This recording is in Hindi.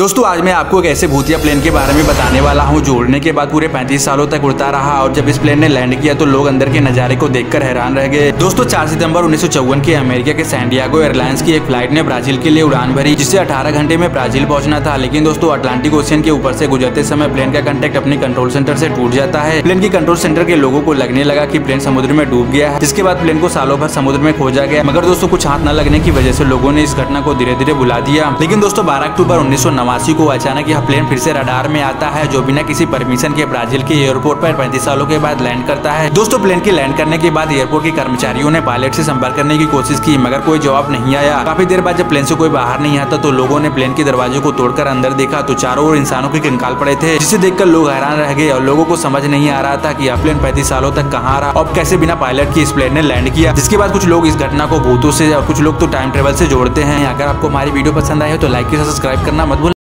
दोस्तों, आज मैं आपको एक ऐसे भूतिया प्लेन के बारे में बताने वाला हूँ जो उड़ने के बाद पूरे 35 सालों तक उड़ता रहा और जब इस प्लेन ने लैंड किया तो लोग अंदर के नजारे को देखकर हैरान रह गए। दोस्तों 4 सितंबर उन्नीस के अमेरिका के सैंडियागो एयरलाइंस की एक फ़्लाइट ने ब्राज़ील के लिए उड़ान भरी जिससे अठारह घंटे में ब्राज़ील पहुँचना था। लेकिन दोस्तों, अटलांटिक ओशियन के ऊपर से गुजरते समय प्लेन का कंटेक्ट अपने कंट्रोल सेंटर से टूट जाता है। प्लेन की कंट्रोल सेंटर के लोगों को लगने लगा की प्लेन समुद्र में डूब गया है, जिसके बाद प्लेन को सालों भर समुद्र में खोजा गया। मगर दोस्तों, कुछ हाथ न लगने की वजह से लोगों ने इस घटना को धीरे धीरे बुला दिया। लेकिन दोस्तों, बारह अक्टूबर उन्नीस को अचानक यह प्लेन फिर से रडार में आता है, जो बिना किसी परमिशन के ब्राज़ील के एयरपोर्ट पर पैंतीस सालों के बाद लैंड करता है। दोस्तों प्लेन के लैंड करने के बाद एयरपोर्ट के कर्मचारियों ने पायलट से संपर्क करने की कोशिश की, मगर कोई जवाब नहीं आया। काफ़ी देर बाद जब प्लेन से कोई बाहर नहीं आता तो लोगों ने प्लेन के दरवाजे को तोड़कर अंदर देखा तो चारों ओर इंसानों के कंकाल पड़े थे, जिसे देखकर लोग हैरान रह गए और लोगों को समझ नहीं आ रहा था कि यह प्लेन पैंतीस सालों तक कहाँ रहा और कैसे बिना पायलट की इस प्लेन ने लैंड किया। जिसके बाद कुछ लोग इस घटना को भूतों से और कुछ लोग तो टाइम ट्रेवल से जोड़ते हैं। अगर आपको हमारी वीडियो पसंद आए तो लाइक सब्सक्राइब करना मत भूल